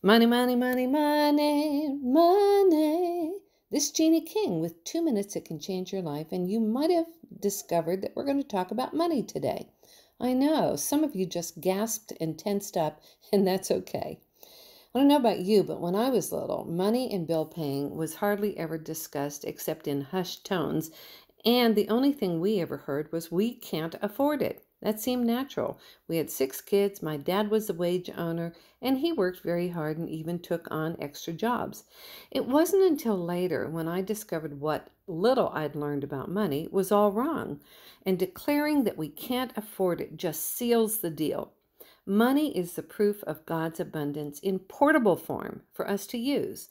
Money, money, money, money, money. This is Jeannie King with two minutes that can change your life, and you might have discovered that we're going to talk about money today. I know some of you just gasped and tensed up, and that's okay. I don't know about you, but when I was little, money and bill paying was hardly ever discussed except in hushed tones, and the only thing we ever heard was we can't afford it. That seemed natural. We had six kids. My dad was the wage owner, and he worked very hard and even took on extra jobs. It wasn't until later when I discovered what little I'd learned about money was all wrong, and declaring that we can't afford it just seals the deal. Money is the proof of God's abundance in portable form for us to use.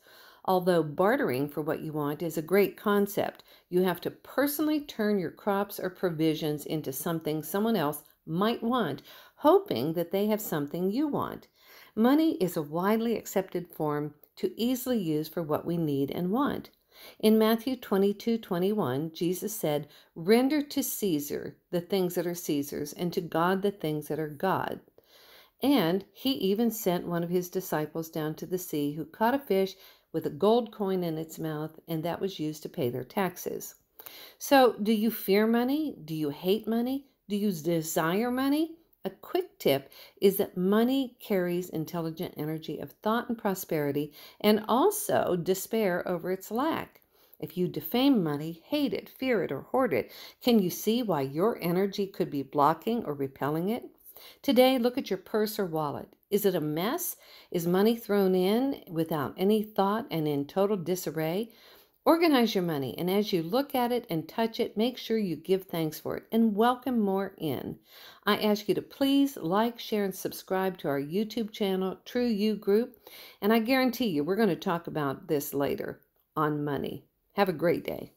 Although bartering for what you want is a great concept, you have to personally turn your crops or provisions into something someone else might want, hoping that they have something you want. Money is a widely accepted form to easily use for what we need and want. In Matthew 22 21, Jesus said, Render to Caesar the things that are Caesar's, and to God the things that are God. And he even sent one of his disciples down to the sea who caught a fish with a gold coin in its mouth, and that was used to pay their taxes. So, do you fear money? Do you hate money? Do you desire money? A quick tip is that money carries intelligent energy of thought and prosperity, and also despair over its lack. If you defame money, hate it, fear it, or hoard it, can you see why your energy could be blocking or repelling it? Today, look at your purse or wallet. Is it a mess? Is money thrown in without any thought and in total disarray? Organize your money, and as you look at it and touch it, make sure you give thanks for it and welcome more in. I ask you to please like, share, and subscribe to our YouTube channel, True U Group, and I guarantee you we're going to talk about this later on money. Have a great day.